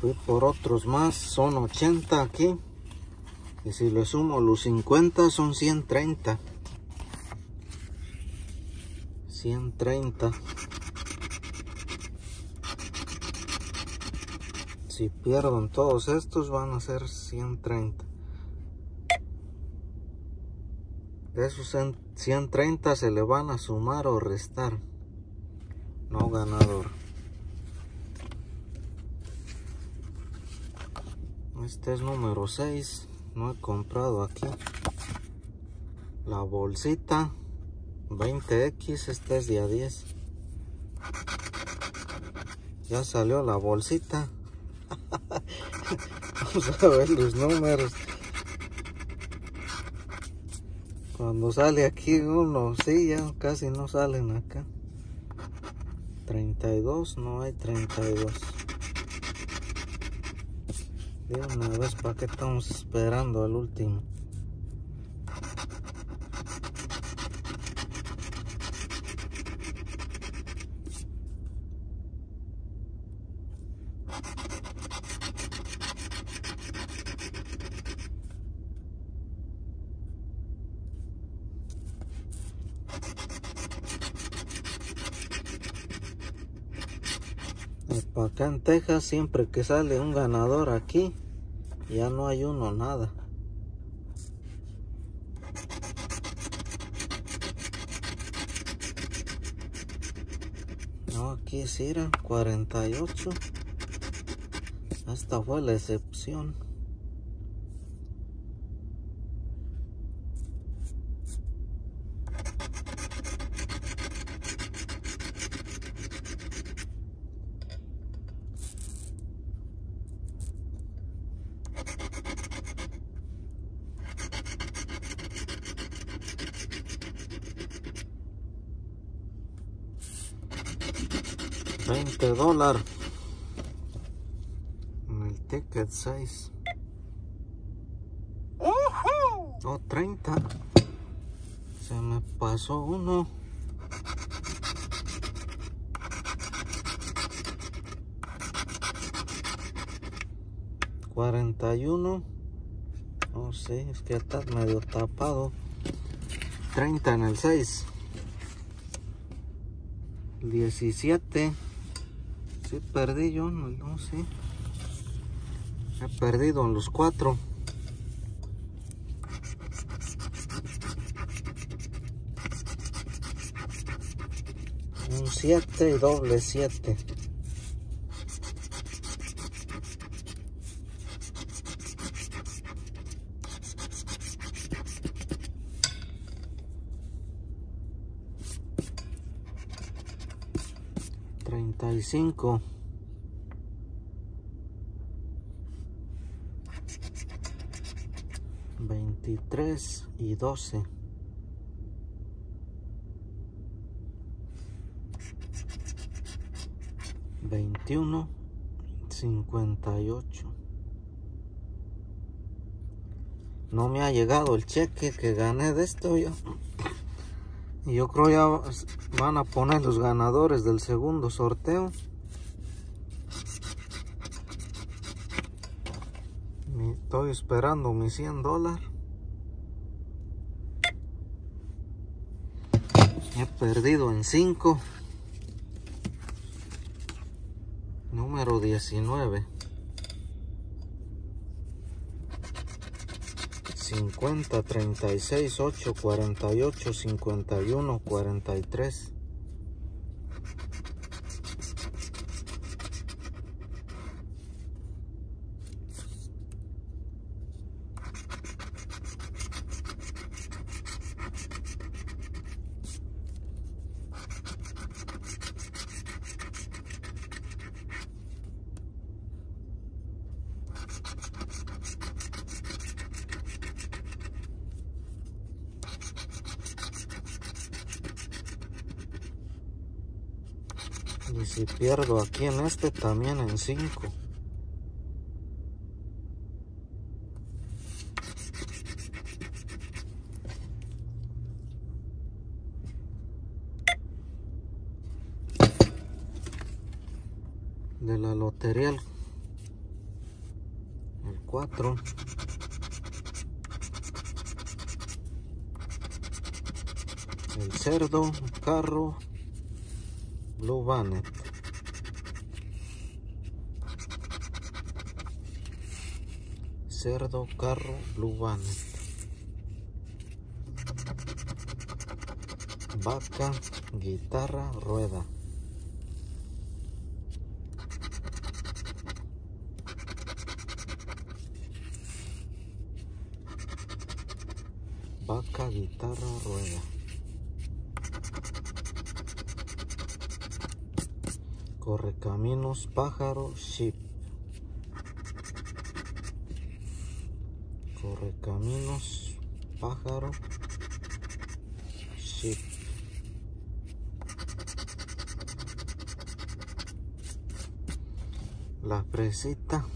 Fui por otros más, son 80 aquí. Y si le sumo los 50 son 130. 130. Si pierdo en todos estos van a ser 130. De esos 130 se le van a sumar o restar. No ganador. Este es número 6. No he comprado aquí. La bolsita 20X. Este es día 10. Ya salió la bolsita. Vamos a ver los números. Cuando sale aquí uno, sí, ya casi no salen acá. 32, no hay 32. De una vez, ¿para qué estamos esperando al último? Para acá en Texas, siempre que sale un ganador aquí, ya no hay uno nada. No, aquí sí eran 48. Esta fue la excepción. Veinte dólares en el ticket 6 oh 30 se me pasó uno. Cuarenta y uno. No sé es que está medio tapado. 30 en el 6 17 perdí yo no, no sé. He perdido en los cuatro. Un 7 y doble 7 treinta y cinco. Veintitrés y doce. Veintiuno cincuenta y ocho. No me ha llegado el cheque que gané de esto ya y yo creo ya van a poner los ganadores del segundo sorteo. Estoy esperando mis 100 dólares. He perdido en 5. Número 19. 50, 36, 8, 48, 51, 43. Y si pierdo aquí en este, también en 5. De la lotería 4 el cerdo carro blue bannet cerdo carro blue bannet vaca guitarra rueda vaca, guitarra, rueda. Correcaminos, pájaro, ship. Correcaminos, pájaro, ship. La presita,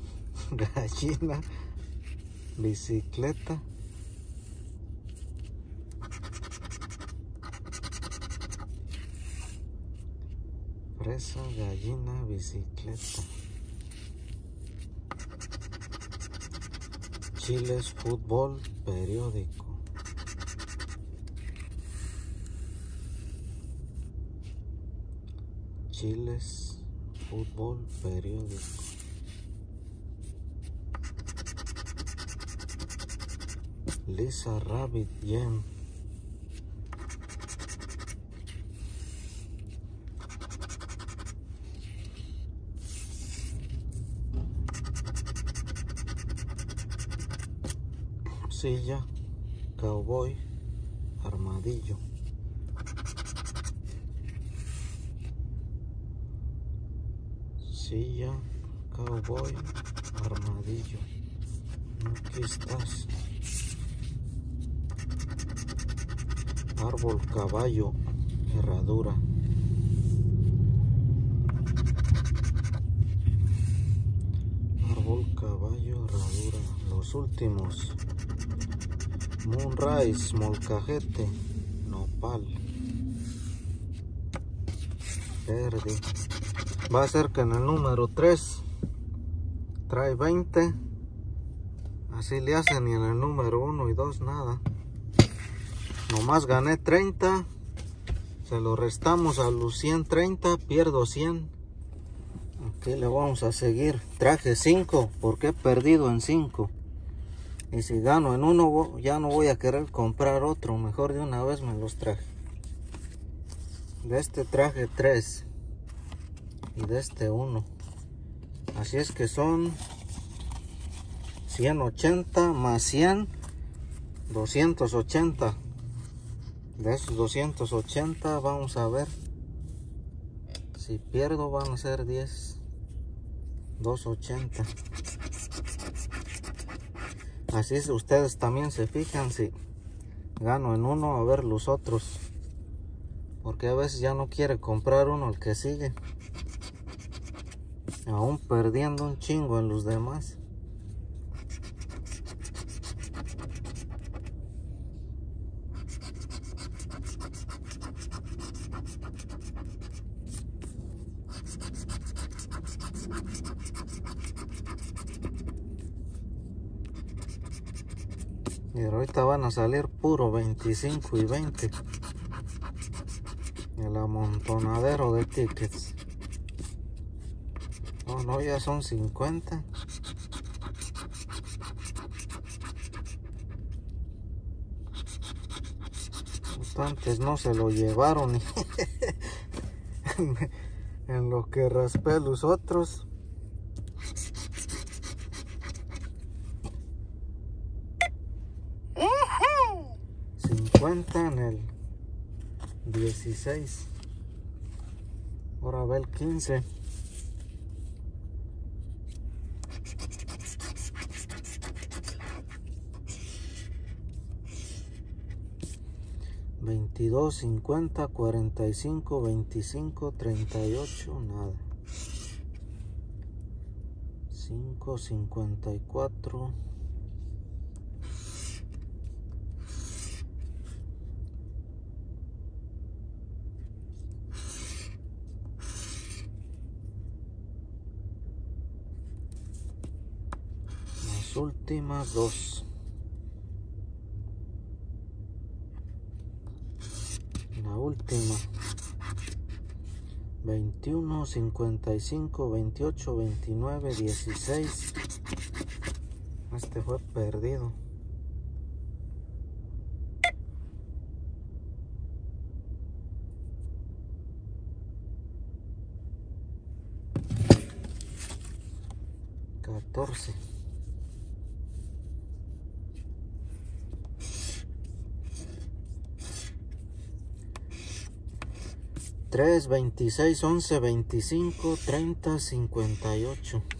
gallina, bicicleta. Gallina, bicicleta. Chiles, fútbol, periódico. Chiles, fútbol, periódico. Lisa Rabbit Jam. Silla, cowboy, armadillo. Silla, cowboy, armadillo. Aquí estás. Árbol, caballo, herradura. Árbol, caballo, herradura. Los últimos. Moonrise, molcajete, nopal. Verde. Va a ser que en el número 3 trae 20. Así le hacen y en el número 1 y 2 nada. Nomás gané 30. Se lo restamos a los 130. Pierdo 100. Aquí le vamos a seguir. Traje 5 porque he perdido en 5. Y si gano en uno, ya no voy a querer comprar otro. Mejor de una vez me los traje. De este traje 3. Y de este 1. Así es que son 180 más 100. 280. De esos 280 vamos a ver. Si pierdo van a ser 10. 280. Así es, ustedes también se fijan si gano en uno a ver los otros. Porque a veces ya no quiere comprar uno el que sigue. Aún perdiendo un chingo en los demás. Van a salir puro 25 y 20. El amontonadero de tickets. No, no, ya son 50. Antes no se lo llevaron en lo que raspé los otros. 50 en el 16 ahora va el 15 22, 50, 45, 25, 38, nada. 5, 54, últimas dos. La última. 21, 55, 28, 29, 16. Este fue perdido. Catorce. 3, 26, 11, 25, 30, 58.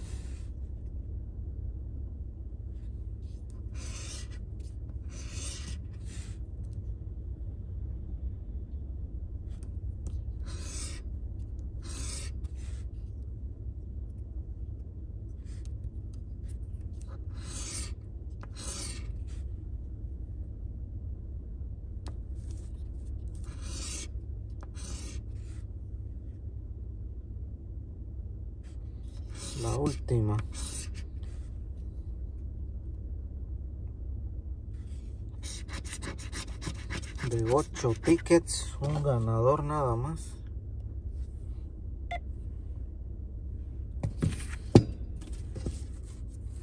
La última. De 8 tickets, un ganador nada más.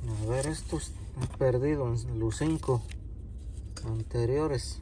A ver, estos he perdido en los 5 anteriores.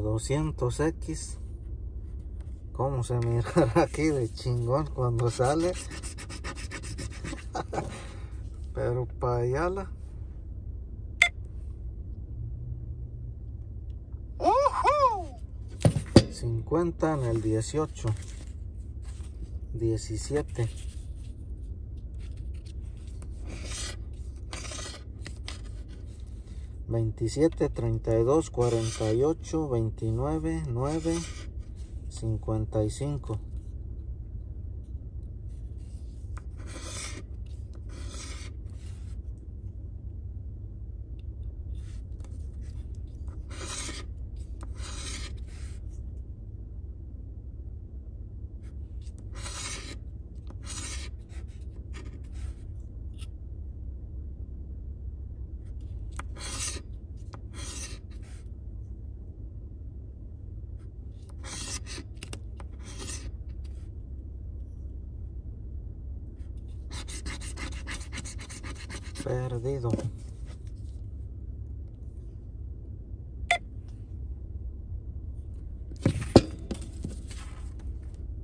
200X cómo se mirará aquí de chingón cuando sale pero para allá la cincuenta en el 18 17 27, 32, 48, 29, 9, 55.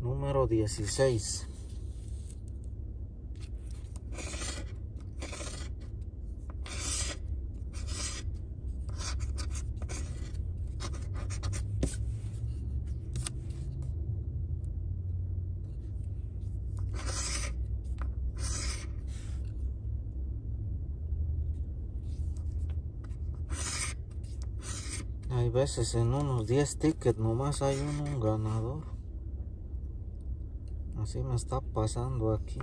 Número 16. Hay veces en unos 10 tickets nomás hay uno un ganador. Así me está pasando aquí.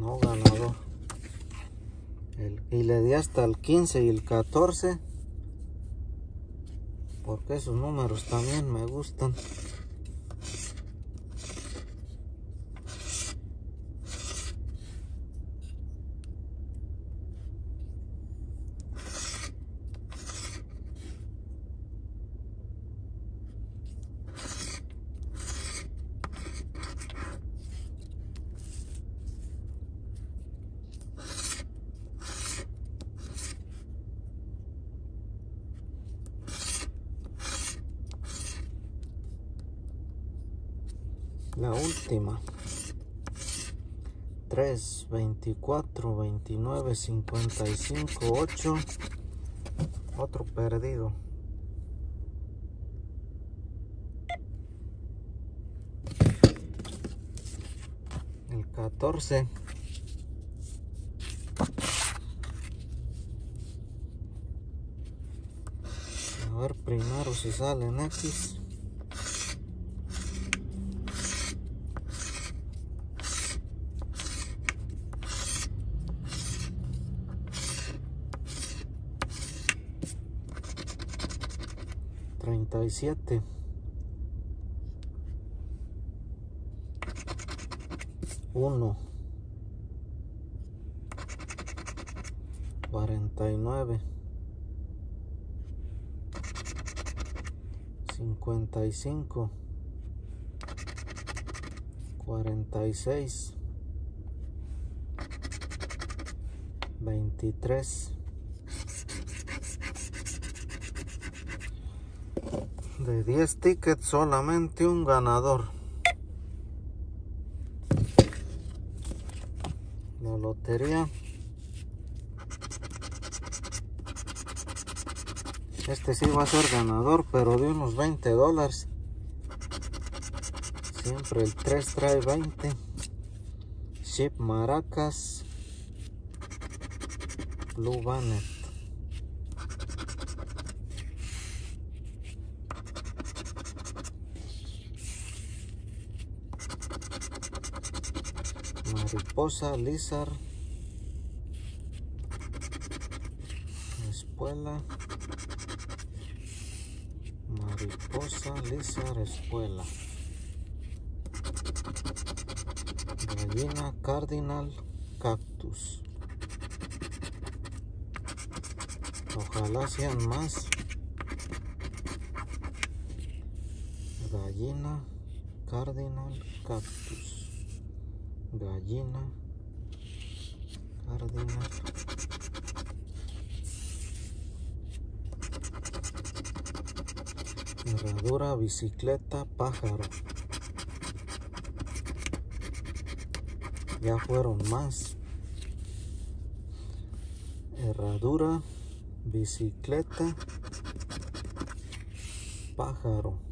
no ganador. Y le di hasta el 15 y el 14 porque esos números también me gustan La última. 3, 24, 29, 55, 8. Otro perdido. El 14. A ver primero si sale en X. Treinta y siete. Uno. Cuarenta y nueve. Cincuenta y cinco. Cuarenta y seis. Veintitrés. De 10 tickets solamente un ganador. La lotería. Este sí va a ser ganador, pero de unos 20 dólares. Siempre el 3 trae 20. Chip Maracas. Blue Banner. Mariposa, lizard, espuela, mariposa, lizard, espuela, gallina, cardinal, cactus. Ojalá sean más. Gallina, cardinal, cactus gallina, cardinal, herradura, bicicleta, pájaro. Ya fueron más. Herradura, bicicleta, pájaro.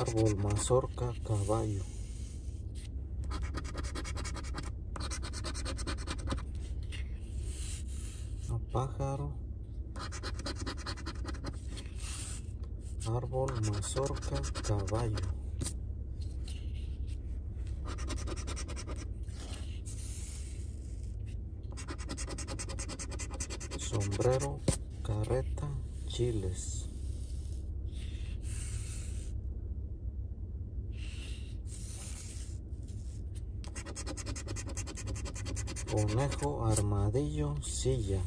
Árbol, mazorca, caballo. Pájaro. Árbol, mazorca, caballo. Sombrero, carreta, chiles. Conejo, armadillo, silla.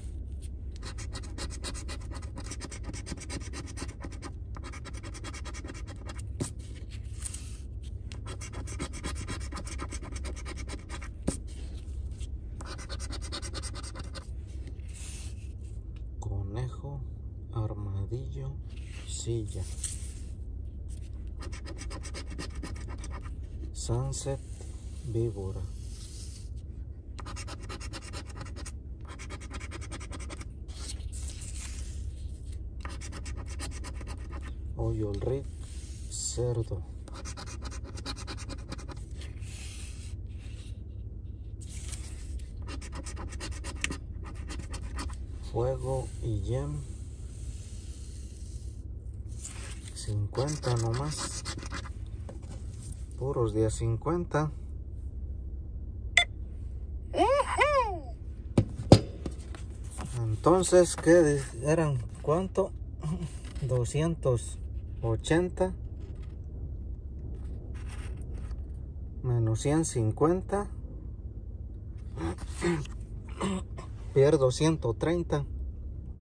Conejo, armadillo, silla. Sunset, víbora. Cerdo. Fuego y yem. 50 nomás. Puros días 50. Entonces, ¿qué eran? ¿Cuánto? 280 150 pierdo 130